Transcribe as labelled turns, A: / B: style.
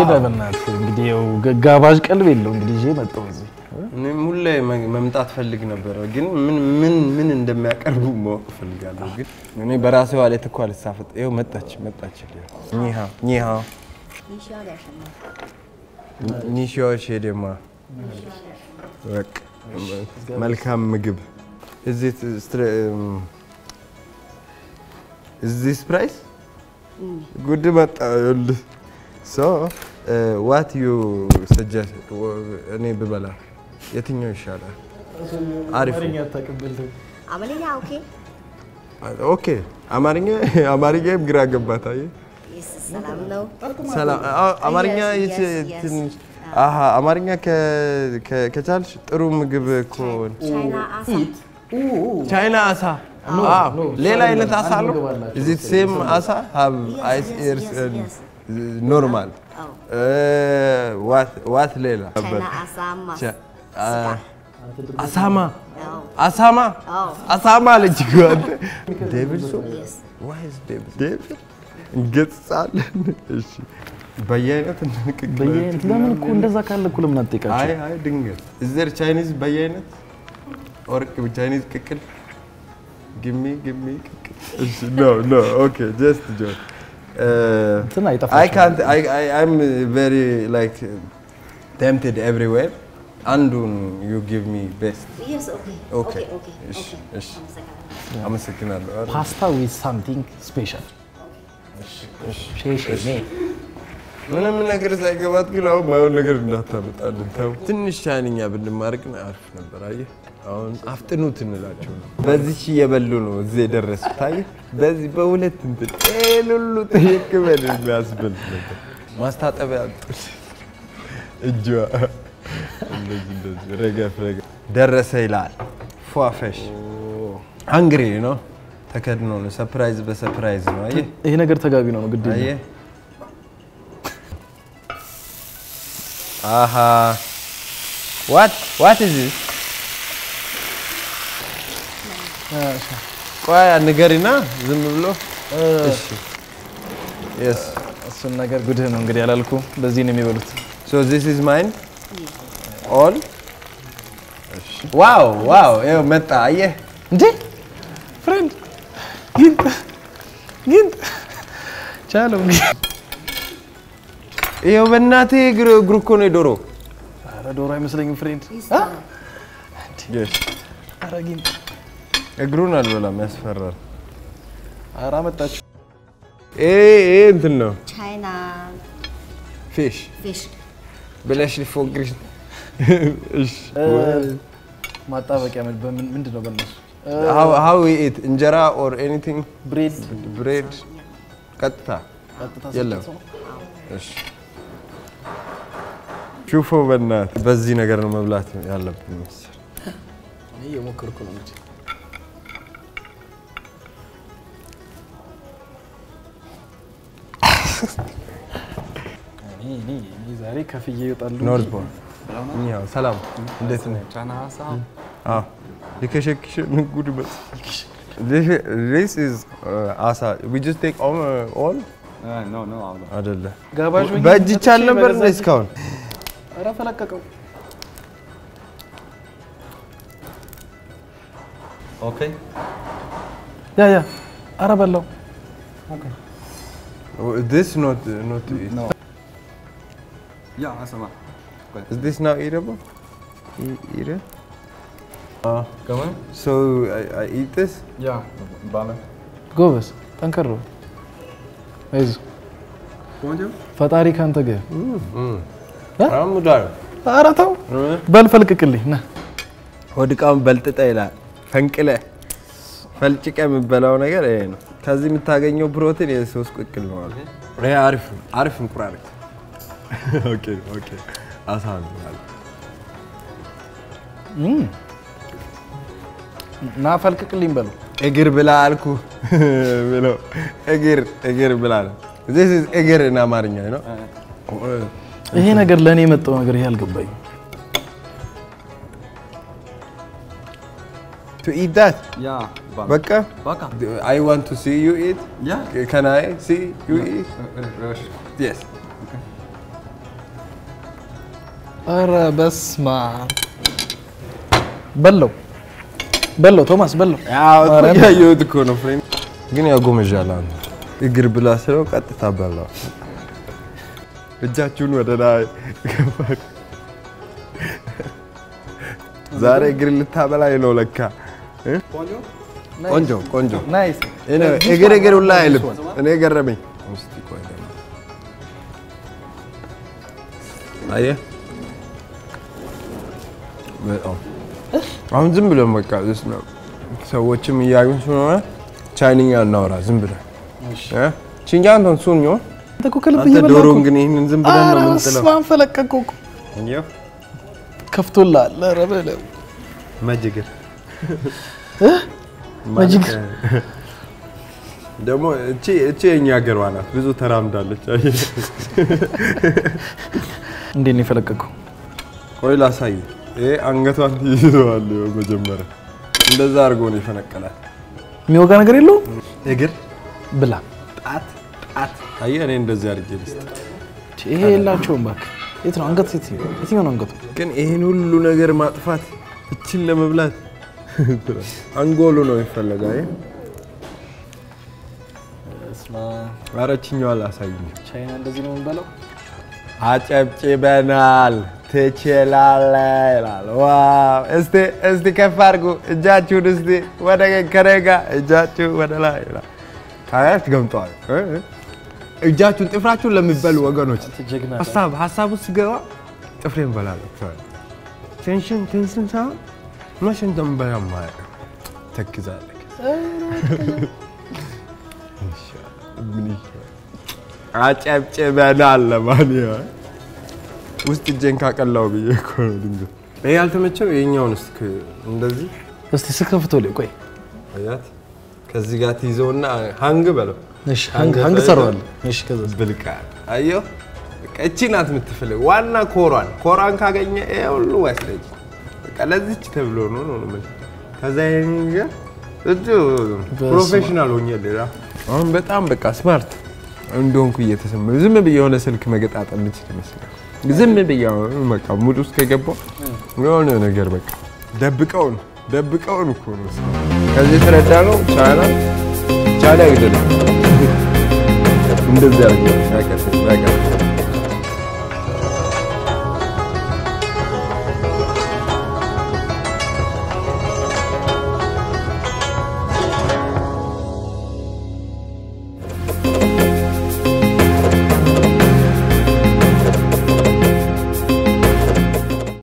A: ሄደህ በእናትህ እንግዲህ ጋባዥ ቀልብ የለው እንግዲህ ይዤ መጣሁ እዚህ።
B: እኔም ሁሌ መምጣት ፈልግ ነበረ፣ ግን ምን ምን ምን እንደሚያቀርቡ ማወቅ ፈልጋለሁ። ግን እኔ በራሴ ዋሌት እኮ አልሳፈጥ። ይኸው መጣች መጣች። ኒሃ ኒሃ። ኒሺዎች ሄደማ። በቃ መልካም ምግብ። እዚህ እዚህ ጉድ መጣ። ይኸውልህ so what you suggest እኔ ብበላ የትኛው ይሻላል? አሪፍ
C: አማርኛ okay?
B: Okay። አማርኛ አማርኛም ግራ ገባት። አየህ
C: ሰላም ነው።
B: ሰላም። አማርኛ. ትንሽ? አሀ አማርኛ ከቻልሽ ጥሩ ምግብ እኮ
C: ቻይና አሳ።
B: ሌላ አይነት አሳ ነው። እዚህ ሴም አሳ? ሀብ አይስ ኤርስ. ኖርማል። ዋት ሌላ? አሳማ።
C: አዎ።
B: አሳማ? አሳማ አለች ሶ? እንገጽጻለን። እሺ። በየአይነት
A: በየአይነት? ለምን እኮ እንደዛ ካለ እኮ ለምን አትጠይቃቸው?
B: አይ አይ ድንገት። እዘር ቻይኒዝ በየአይነት? ወርቅ ቻይኒዝ ቅቅል? ግሚ ግሚ ቅቅል. እሺ ኖ ኖ ኦኬ ጀስት ጆክ አይም ቬሪ ላይክ ቴምፕትድ ኤቭሪዌር አንዱን ዩ ጊቭ ሚ ቤስት አመሰግናለሁ
A: ፓስታ ዊዝ ሳምቲንግ ስፔሻል
B: ምንም ነገር ሳይገባት ግን አሁን ማየውን ነገር እንዳታመጣልን ተው። ትንሽ ቻይንኛ ብንማር ግን አሪፍ ነበር። አየህ አሁን አፍጥኑት እንላቸው ነው። በዚች እየበሉ ነው እዚህ የደረሱት። አየህ በዚህ በሁለት እንትን ይሄን ሁሉ ተሸክመን የሚያስብል ነበር። ማስታጠቢያ አጡት እጇ እንደዚህ እንደዚህ ረገፍ ረገፍ ደረሰ ይላል። ፏፈሽ አንግሪ ነው ተከድኖ ነው። ሰፕራይዝ በሰፕራይዝ ነው። አየህ
A: ይሄ ነገር ተጋቢ ነው ነው ግድ የለም።
B: አየህ አሃ what what is this ቆይ ንገሪና ዝም ብሎ
A: እሱን ነገር ጉድህ ነው እንግዲህ ያላልኩ በዚህ ነው የሚበሉት።
B: so this is mine all wow wow ይኸው መጣ። አየህ?
A: እንዴ? friend ጊንጥ ጊንጥ ቻለው
B: ይኸው በእናቴ እግር እግሩ እኮ ነው የዶሮ።
A: ኧረ ዶሮ አይመስለኝም ፍሬንድ።
B: Yes.
A: ኧረ ጊንጥ
B: እግሩን አልበላም ያስፈራል
A: ኧረ አመጣችሁ።
B: ይሄ ይሄ እንትን ነው።
C: ቻይና
B: ፊሽ
C: ፊሽ
B: ብለሽ ሊፎግርሽ እሺ።
A: ማጣበቂያ ምንድን ነው በእነሱ?
B: how how we eat? እንጀራ or anything?
A: ብሬድ።
B: bread ቀጥታ። የለም። እሺ። ሹፎ በእናት በዚህ ነገር ነው መብላት ያለብን መሰል
A: እኔ እየሞከርኩ ነው። እንጂ ዛሬ ከፍዬ ይወጣሉ።
B: ኖርዝ ቦል እኛው ሰላም። እንዴት ነህ? የከሸክሽ ጉድ በስ this is uh, አሳ we just take all all?
D: no, no, Aldo.
B: አይደለ?
A: ጋባዥ
B: በእጅ ይቻል ነበር
A: እጄ-
B: እስካሁን?
A: ኧረ ፈለቀቀው።
D: Okay.
A: ያ ያ። ኧረ በላው።
B: this not not eat.
D: No. Yeah, enough.
B: is this now eatable E- eat it
D: Come on.
B: so I, I eat this
D: Yeah. Bale.
A: ጎበዝ ጠንከር በል። አይዞህ. ፈጣሪ ካንተ ጋር። ኧረ ተው በል ፈልቅቅልኝ ና
B: ሆድ ዕቃውን በልጥጠ ይላል ፈንቅለ ፈልጭቀ የምበላው ነገር ይሄ ነው። ከዚህ የምታገኘው ፕሮቲን የሶስት ቅቅል ነው አሉ። ይሄ አሪፍ አሪፍ እንቁራሪት ኦኬ ኦኬ አሳ
A: ፈልቅቅልኝ በለው።
B: እግር ብላ አልኩ ብለው እግር እግር ብላ ነው። this is እግር in አማርኛ ነው።
A: ይሄ ነገር ለእኔ የመጣው ነገር ይሄ አልገባኝ።
B: to eat that
D: Yeah. Bale.
B: በቃ
D: Baka.
B: I want to see you eat
D: Yeah.
B: can I see you eat
D: Uh, uh,
B: yes
A: ኧረ በስመ አብ በለው በለው ቶማስ በለው።
B: ያየሁት እኮ ነው ፍሬም ግን ያጎመዣል። አንተ እግር ብላ ስለው ቀጥታ በላው። እጃችሁን ወደ ላይ ዛሬ እግር ልታበላይ ነው ለካ። እ? ቆንጆ ቆንጆ እግር እግር ሁላ አይልም። እኔ ገረመኝ። አየህ በጣም አሁን ዝም ብለን በቃ ሰዎችም እያዩን ስለሆነ ቻይንኛ እናወራ ዝም ብለን እ? ቺንጃን ቶን ሱን ዮ
A: አንተ እኮ ከልብ
B: አንተ
A: እየበላህ
B: ዶሮ
A: እኮ።
B: ግን ይህንን ዝም ብለን ነው የምንጥለው። እንየው
A: ከፍቶልሃል። ኧረ በለው
B: መጅግር
A: መጅግር
B: ደግሞ እቺ እቺ የኛ ሀገሯ ናት። ብዙ ተራምዳለች።?
A: እንዴት ነው የፈለቀቀው?
B: ቆይ ላሳይ። ይሄ አንገቷን ትይዘዋል። ይኸው መጀመሪያ እንደዛ አድርጎ ነው የፈነቀላት።
A: የሚወጋ ነገር የለውም።
B: እግር፣
A: ብላ
B: ጣት፣ ጣት። አየህ እኔ እንደዚህ አድርጌ ልስጥ።
A: ይሄ የላቸውም እባክህ። የት ነው አንገት? የትኛው ነው አንገቱ?
B: ግን ይህን ሁሉ ነገር ማጥፋት እችን ለመብላት አንጎሉ ነው የሚፈለገው። አየህ? ኧረ እችኛዋ ላሳይ።
A: ቻይና እንደዚህ ነው የምንበላው።
B: አጨብጭበናል። ትችላለህ ይላል። ዋው! እስቲ እስቲ ከፍ አድርጉ እጃችሁን እስቲ ወደ ከኔ ጋር እጃችሁ ወደ ላይ ይላል። ታያች ገምጠዋል።? እጃችሁን ጥፍራችሁን ለሚበሉ ወገኖች ሀሳብ ሀሳብ ውስጥ ገባ ጥፍሬን በላለሁ። ቴንሽን ቴንሽን ሳይሆን መቼም ተንበላ ማለት ነው። ተክዛለህ። ምን? አጨብጭበናል። ለማንኛውም ውስጥ እጄን ካቀላው ብዬ እኮ ነው ድንገት። ይሄ ያልተመቸው የኛውን እስክ እንደዚህ
A: እስቲ ስከፍቶ ላይ ቆይ።
B: አያት ከዚህ ጋር ትይዘውና ሀንግ በለው
A: እሺ ሀንግ ሀንግ ሰራዋለሁ። እሺ ከዛ
B: ብልቃ አየሁ። በቃ እቺ ናት የምትፈልግ ዋና ኮሯን ኮሯን ካገኘ ይሄ ሁሉ ወስደጅ በቃ ለዚች ተብሎ ነው ነው የምልህ። ከዛ ይሄን እጁ ፕሮፌሽናል ሌላ። አሁን በጣም በቃ ስማርት እንደሆንኩ እየተሰማኝ ዝም ብዬ የሆነ ስልክ መገጣጠም የምችል ይመስላል። ዝም ብዬ በቃ ሙድ ውስጥ ከገባሁ የሆነ ነገር በቃ ደብቀውን ደብቀውን እኮ ነው ከዚህ የተረዳ ነው ቻይና ቻይና ይግደል እንደዚህ ያቀጥል